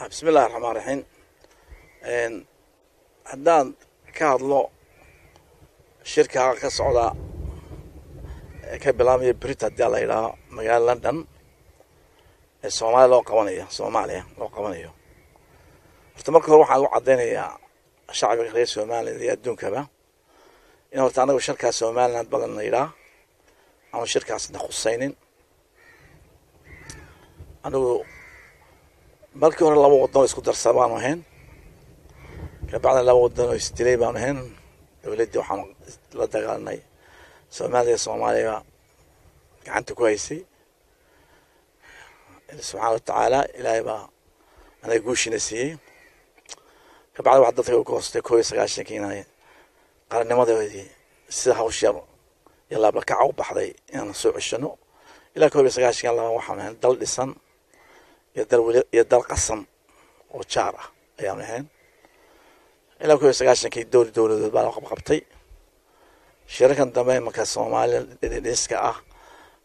bismi illahi raxmaan raxiim haddaan ka hadlo shirkaa ka socda ka bilaabmaya brit haddii la yidhaaho magaala london ee soomaaliya loo qabanayo soomaaliya loo qabanayo. Horta marka hore waxaan u caddaynayaa shacbiga reer somaliland iyo adduunkaba in horta anagu shirkaas somaliland badan la yidhaah aanu shirkaasna khusaynin. Anigu markii hore laba waddan oo isku darsa baanu ahayn. Kabacdina laba waddan oo isdilay baanu ahayn. Dowladdii waxaanu la dagaalanay soomaaliya soomaaliya gacanta ku haysay. Subxaana watacaala ilaahay baa anaga guushiina siiyey. Kabacdi waxa dadka u goostay koob iyo sagaashankii qarannimadoodii sida hawsh yar iyo laablakaca u baxday inaan soo ceshano. Ilaa koob iyo sagaashankan laba waxaanu ahayn dal dhisan iyo dal qasan oo jaar ah ayaanu ahayn. Ilaa koob iyo sagaashankii dowli dowladood baa la qabqabtay. Shirarkan dambe imanka soomaaliya dhiska ah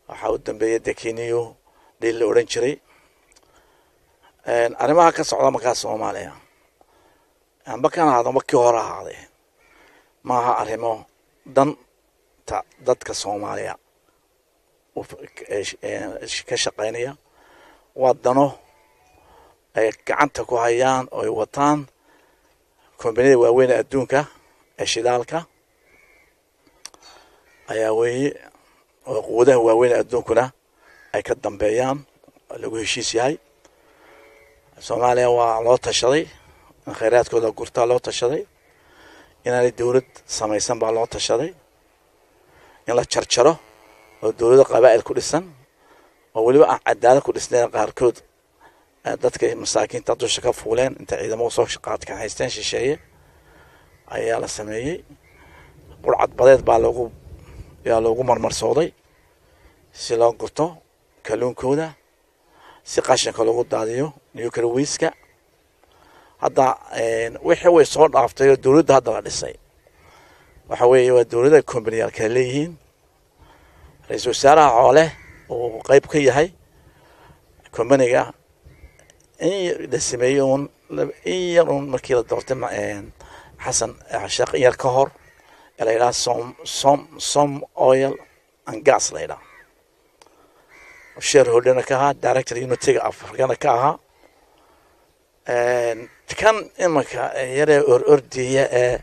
waxaa u dambeeyay dekiniyo dhiil la odhan jiray. Arrimaha ka socda markaa soomaaliya amba kan ahaado markii hore ahaaday maaha arrimo danta dadka soomaaliya ka shaqaynaya waa dano ay gacanta ku hayaan oo ay wataan kombaniyada waaweyn ee adduunka ee shidaalka. Ayaa weeye oo quwadaha waaweyn ee adduunkuna ay ka dambeeyaan lagu heshiis yahay. Soomaaliya waa loo tashaday in khayraadkooda gurtaa loo tashaday inaanay dowlad samaysan baa loo tashaday in la jarjaro oo dowlado qabaa'il ku dhisan oo weliba aan cadaalad ku dhisnayn qaarkood dadka masaakiinta dusha ka fuuleen inta ciidamadu soo qaadkan haysteen shisheeye ayaa la sameeyey. Qurcad badeed baa loogu yaa loogu marmarsooday. Si loo gurto kalluunkooda si qashinka loogu daadiyo nuclear wiiska hadda wixii way soo dhaaftay oo dowladda hadda la dhisay. Waxa weeye waa dowladda combaniyaal leeyihiin. Ra'iisul wasaaraha xoole uu qeyb ka yahay combaniga in la sameeyey uun in yar uun markii la doortay xasan sheekh in yar ka hor ee la yidhaha som som som oil and gas la yidhaha shareholderna ka ahaa director unitiga afrikana ka ahaa kan imanka yaree or ordiya ee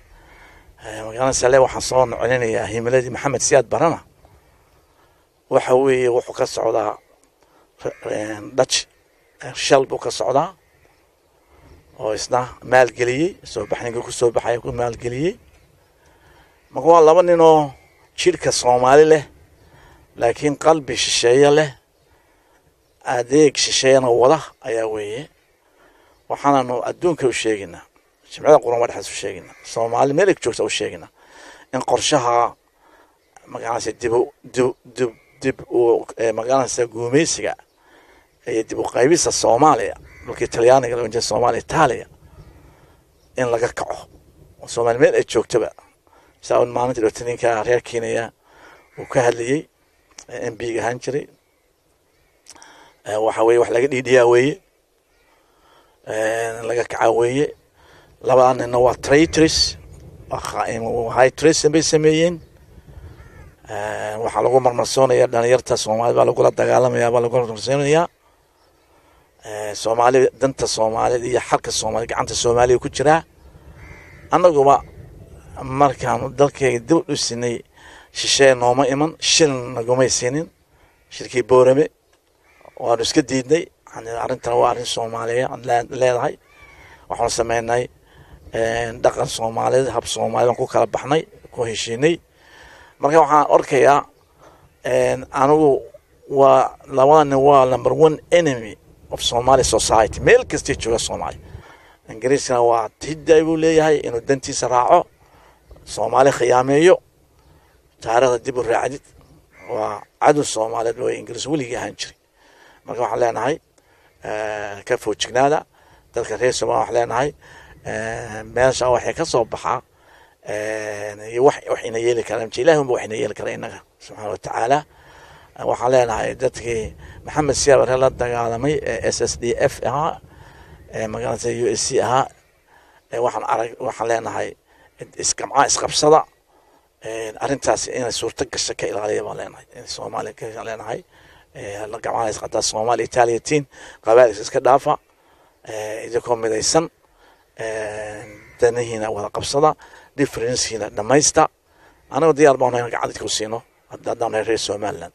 magaalada sale waxaan soo nocelinayaa himiladii maxamed siyaad barana waxa weeye wuxuu ka socdaa dutch shal buu ka socdaa oo isna maalgeliyey soo baxninka ku soo baxaya ku maalgeliyey marka waa laba nin oo jidhka soomaali leh laakiin qalbi shisheeye leh adeeg shisheeyana wada ayaa weeye. Waxaananu adduunka u sheegaynaa jimcada qurama dhexaas u sheegaynaa soomaali meel joogta u sheegaynaa in qorshaha magaranaysa dib dib dib dib u magaranaysa guumeysiga iyo dib u qaybisa soomaaliya. Dhulkii talyaaniga loo soomaaliya itaaliya in laga kaco. Oo soomaali meel ay joogtaba. Saa un maalinta dhowta ninka reer kenya uu ka hadlayey m b ga ahaan jiray. Waxa weye wax laga dhiidhiyaa weeye. Laga kaca weeye. Labada nina waa traitors high tracin bay sameeyeen. Waxaa lagu marmarsoonaya dhalinyarta soomaalida baa lagula dagaalamaya baa lagu marmarsoonayaa soomaali danta soomaalida iyo xalka soomaalida gacanta soomaaliya ku jiraa. Annaguba markaanu dalkeyga dib u dhusinay shishee nooma iman shilin nagumay siinin shirkii boorame. Waanu iska diidnay arrintana waa arrin soomaaliya leedahay. Waxaanu sameynay dhaqan soomaaliyeed hab soomaaliyed ku kala baxnay ku heshiinay. Marka waxaan orkayaa anigu waa labada nin waa number one enemy of somali society. Meel kastay jooga soomaaliya ingiriiskana waa hidday buu leeyahay inuu dantiisa raaco. Soomaali khiyaameeyo. Taariikhda dib u raacdid waa cadow soomaaliyeed way ingiriis weligii ahaan jiray. Marka waxaan leenahay ka foojignaada. Dadka reer somalia waxaan leenahay meesha waxay ka soo baxaa iyo wax waxayna yeeli karaa mje ilahi unba waxayna yeeli karaa innaga subxaana wa tacaala waxaan leenahay dadkii maxamed siyaabare la dagaalamay ee s s d f ahaa magaalada u s c ahaa waxaan arag waxaan leenahay isgamcaa isqabsada arrintaas inay suurto gasha ka ilaaliya baan leenahay. Soomaaliya ka leenahay gamcaa isqadaa soomaaliya itaaliya tiin qabaa'ilka iska dhaafa idinkoo midaysan danihiina wada qabsada differencekiina dhamaysta anagoo diyaar baan nahay gacanta ku siino haddaan reer somaliland